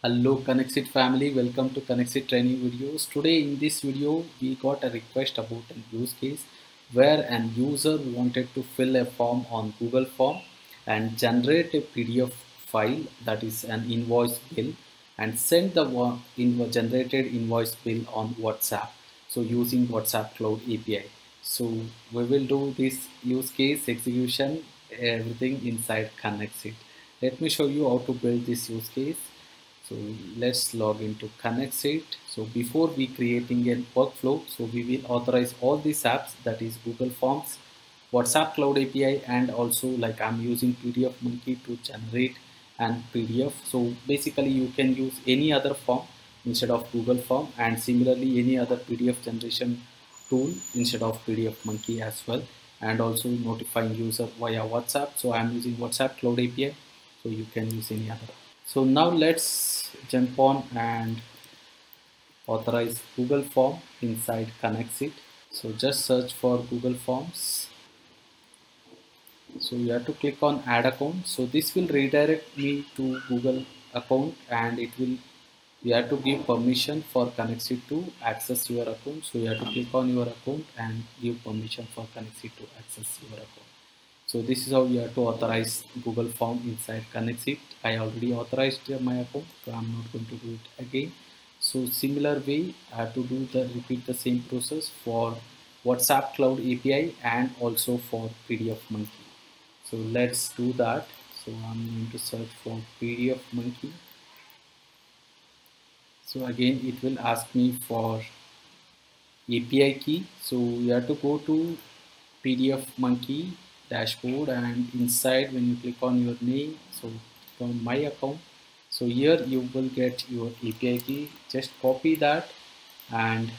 Hello KonnectzIT family, welcome to KonnectzIT training videos. Today in this video we got a request about a use case where an user wanted to fill a form on Google form and generate a PDF file that is an invoice bill and send the in generated invoice bill on WhatsApp. So using WhatsApp Cloud API. So we will do this use case execution everything inside KonnectzIT. Let me show you how to build this use case so let's log into KonnectzIT so before we creating a workflow so we will authorize all these apps that is Google Forms WhatsApp Cloud API and also like I'm using PDF Monkey to generate an PDF. So basically you can use any other form instead of Google form and similarly any other PDF generation tool instead of PDF Monkey as well. And also notifying user via WhatsApp. So I'm using WhatsApp Cloud API so you can use any other so now let's jump on and authorize Google form inside KonnectzIT so just search for Google Forms. So you have to click on add account. So this will redirect me to Google account and it will you have to give permission for KonnectzIT to access your account. So you have to click on your account and give permission for KonnectzIT to access your account so this is how you have to authorize google form inside KonnectzIT i already authorized my account so i'm not going to do it again. So similar way i have to do the repeat the same process for whatsapp cloud api and also for pdf monkey. So let's do that. So i'm going to search for pdf monkey. So again it will ask me for api key. So you have to go to pdf monkey dashboard and inside when you click on your name so from my account. So here you will get your API key. Just copy that and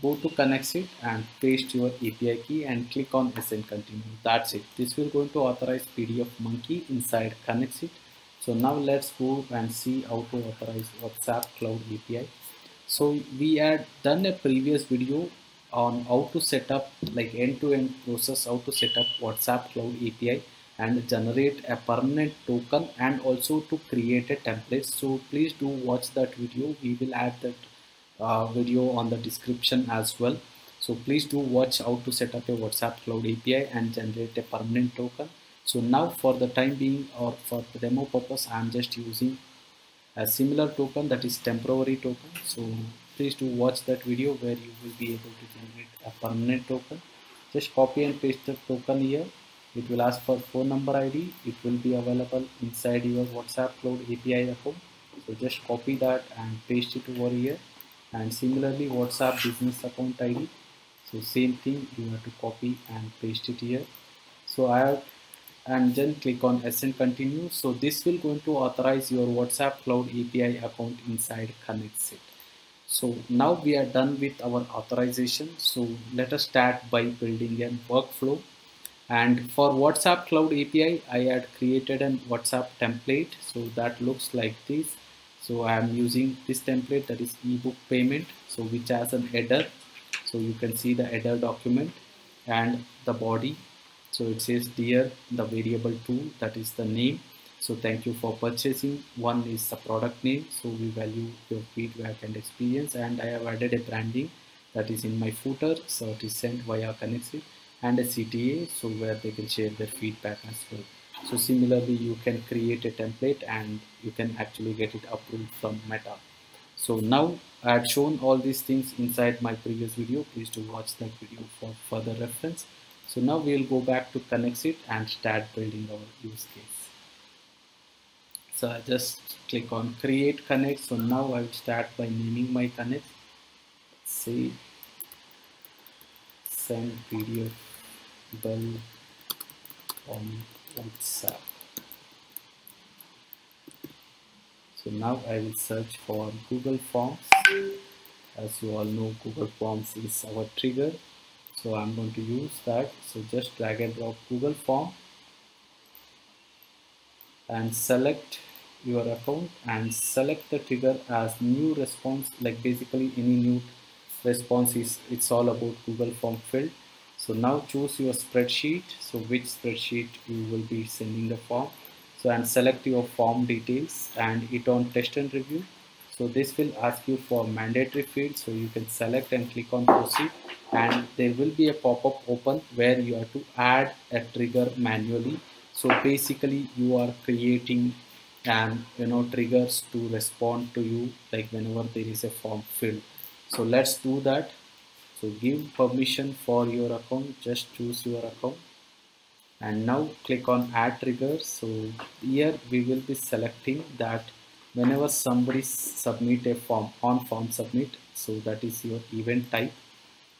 go to KonnectzIT and paste your API key and click on send continue. That's it. This will going to authorize PDF monkey inside KonnectzIT so now let's go and see how to authorize WhatsApp cloud API so we had done a previous video on how to set up like end-to-end -end process how to set up whatsapp cloud api and generate a permanent token and also to create a template. So please do watch that video. We will add that uh, video on the description as well. So please do watch how to set up a whatsapp cloud api and generate a permanent token. So now for the time being or for the demo purpose i'm just using a similar token that is temporary token. So please do watch that video where you will be able to generate a permanent token. Just copy and paste the token here. It will ask for phone number id it will be available inside your whatsapp cloud api account. So just copy that and paste it over here. And similarly whatsapp business account id so same thing you have to copy and paste it here. So i have and then click on send continue. So this will going to authorize your whatsapp cloud api account inside KonnectzIT so now we are done with our authorization. So let us start by building a workflow. And for whatsapp cloud api i had created an whatsapp template. So that looks like this. So i am using this template that is ebook payment. So which has an header. So you can see the header document and the body. So it says dear the variable 2 that is the name so thank you for purchasing. One is the product name. So we value your feedback and experience. And I have added a branding that is in my footer. So it is sent via KonnectzIT and a CTA so where they can share their feedback as well. So similarly you can create a template and you can actually get it approved from Meta. So now I had shown all these things inside my previous video. Please do watch that video for further reference. So now we'll go back to KonnectzIT and start building our use case so I just click on create connect. So now I will start by naming my connect. Say send video bell on WhatsApp. So now I will search for Google Forms. As you all know Google Forms is our trigger. So I'm going to use that. So just drag and drop Google Form and select your account and select the trigger as new response like basically any new response is it's all about Google form field so now choose your spreadsheet. So which spreadsheet you will be sending the form. So and select your form details and hit on test and review. So this will ask you for mandatory fields so you can select and click on proceed. And there will be a pop-up open where you have to add a trigger manually. So basically you are creating and you know triggers to respond to you like whenever there is a form filled. So let's do that. So give permission for your account. Just choose your account. And now click on add triggers. So here we will be selecting that whenever somebody submit a form on form submit. So that is your event type.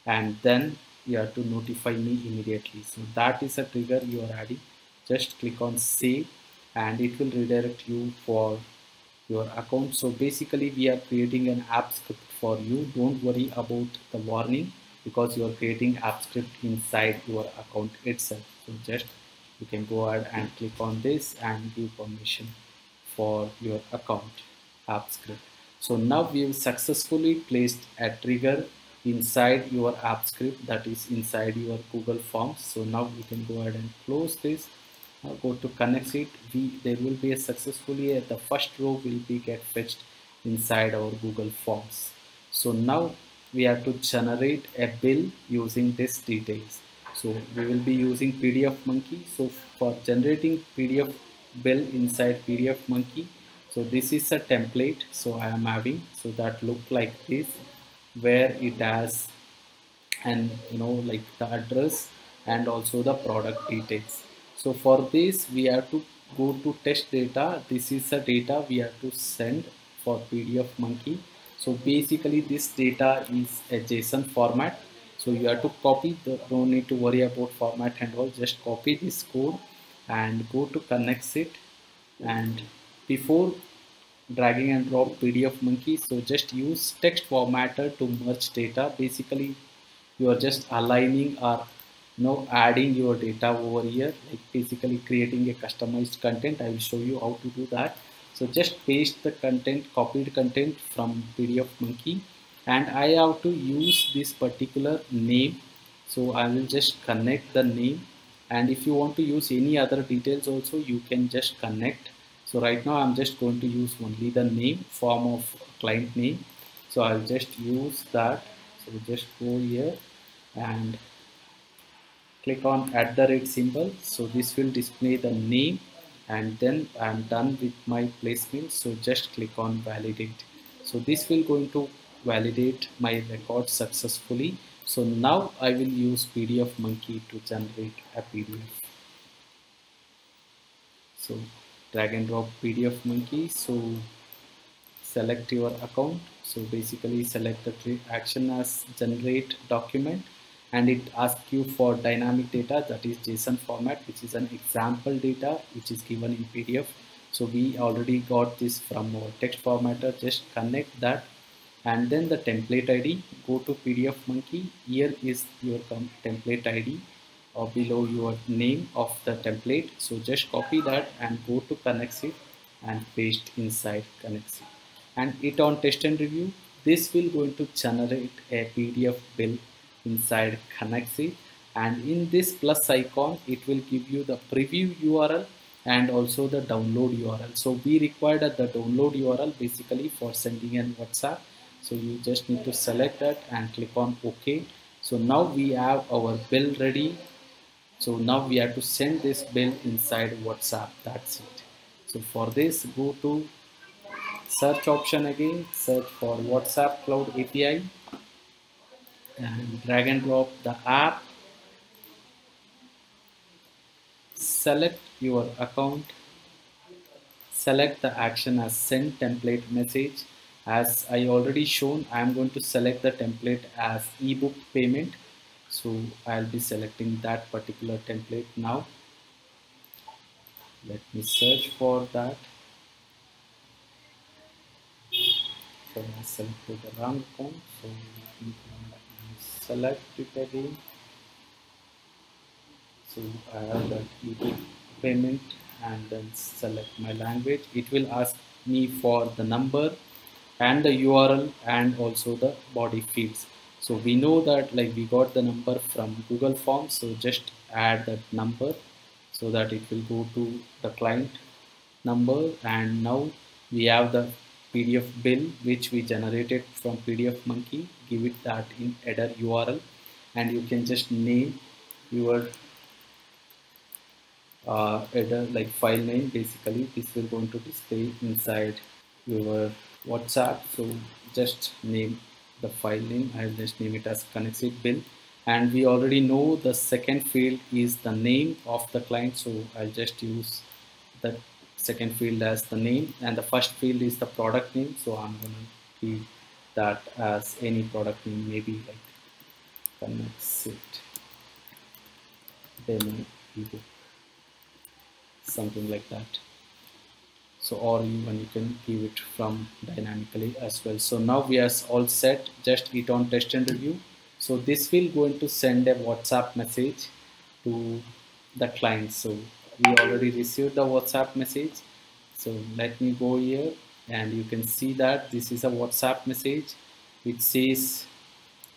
And then you have to notify me immediately. So that is a trigger you are adding. Just click on save and it will redirect you for your account. So basically we are creating an app script for you. Don't worry about the warning because you are creating app script inside your account itself. So just you can go ahead and click on this and give permission for your account app script. So now we've successfully placed a trigger inside your app script that is inside your google forms. So now we can go ahead and close this uh, go to KonnectzIT we there will be a successfully uh, the first row will be get fetched inside our google forms. So now we have to generate a bill using this details. So we will be using pdf monkey. So for generating pdf bill inside pdf monkey so this is a template. So i am having so that look like this where it has and you know like the address and also the product details so for this we have to go to test data. This is the data we have to send for pdf monkey. So basically this data is a JSON format. So you have to copy, the, don't need to worry about format and all, just copy this code and go to KonnectzIT and before dragging and drop PDF monkey, so just use text formatter to merge data. Basically you are just aligning or know adding your data over here like basically creating a customized content i will show you how to do that. So just paste the content copied content from pdf monkey. And i have to use this particular name. So i will just connect the name. And if you want to use any other details also you can just connect. So right now i'm just going to use only the name form of client name. So i'll just use that. So just go here. And click on add the rate symbol. So this will display the name and then I'm done with my placement. So just click on validate. So this will going to validate my record successfully. So now I will use PDF monkey to generate a PDF so drag and drop PDF monkey. So select your account. So basically select the action as generate document and it asks you for dynamic data that is JSON format which is an example data which is given in PDF so we already got this from our text formatter just connect that. And then the template ID go to PDF monkey. Here is your template ID or below your name of the template. So just copy that and go to KonnectzIT and paste inside KonnectzIT and it on test and review. This will going to generate a PDF bill inside KonnectzIT and in this plus icon it will give you the preview URL and also the download URL. So we required the download URL basically for sending in WhatsApp. So you just need to select that and click on OK. So now we have our bill ready. So now we have to send this bill inside WhatsApp. That's it. So for this go to search option again, search for WhatsApp Cloud API and drag and drop the app. Select your account. Select the action as send template message. As I already shown I am going to select the template as ebook payment. So I'll be selecting that particular template now. Let me search for that. So I selected the wrong account so select again so I have that ebook payment and then select my language. It will ask me for the number and the URL and also the body fields. So we know that like we got the number from Google Forms so just add that number so that it will go to the client number. And now we have the PDF bill which we generated from PDF monkey give it that in header URL and you can just name your uh, header like file name. Basically this will going to display inside your WhatsApp. So just name the file name. I'll just name it as KonnectzIT bill. And we already know the second field is the name of the client. So I'll just use the second field as the name and the first field is the product name. So I'm gonna keep that as any product name maybe like KonnectzIT demo ebook something like that. So or even you can give it from dynamically as well. So now we are all set. Just hit on test and review. So this will going to send a whatsapp message to the client. So we already received the whatsapp message. So let me go here and you can see that this is a whatsapp message which says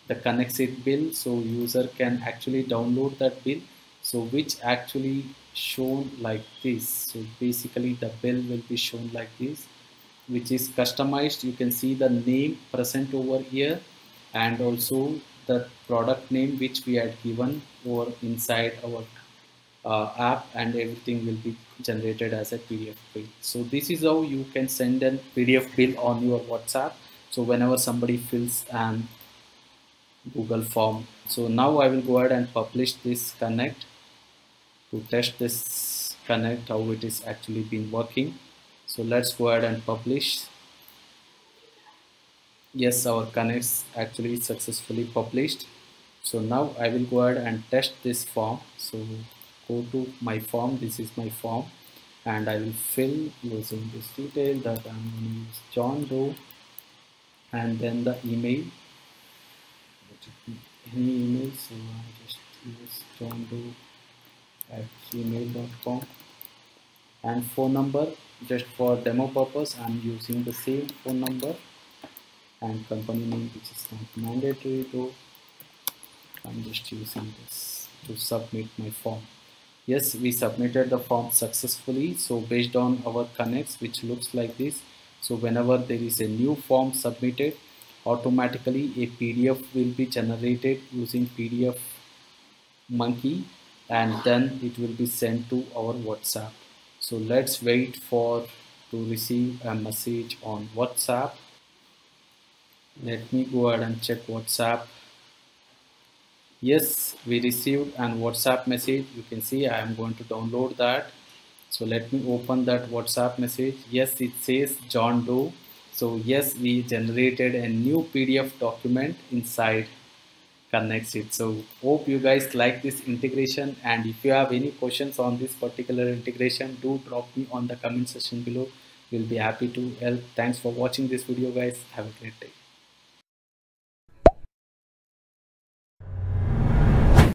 the KonnectzIT bill. So user can actually download that bill. So which actually shown like this. So basically the bill will be shown like this which is customized. You can see the name present over here and also the product name which we had given over inside our uh, app and everything will be generated as a PDF bill. So this is how you can send a PDF bill on your WhatsApp. So whenever somebody fills an Google form. So now I will go ahead and publish this connect to test this connect how it is actually been working so let's go ahead and publish yes our connects actually successfully published so now I will go ahead and test this form so go to my form this is my form and I will fill using this detail that I'm going to use John Doe and then the email. Any email so I just use John Doe at gmail.com and phone number just for demo purpose I'm using the same phone number and company name which is not mandatory though. I'm just using this to submit my form yes we submitted the form successfully so based on our connects which looks like this so whenever there is a new form submitted automatically a PDF will be generated using PDF monkey and then it will be sent to our WhatsApp. So let's wait for to receive a message on WhatsApp. Let me go ahead and check WhatsApp. Yes, we received an WhatsApp message. You can see I am going to download that. So let me open that WhatsApp message. Yes, it says John Doe. So yes, we generated a new PDF document inside KonnectzIT so hope you guys like this integration and if you have any questions on this particular integration do drop me on the comment section below we'll be happy to help thanks for watching this video guys have a great day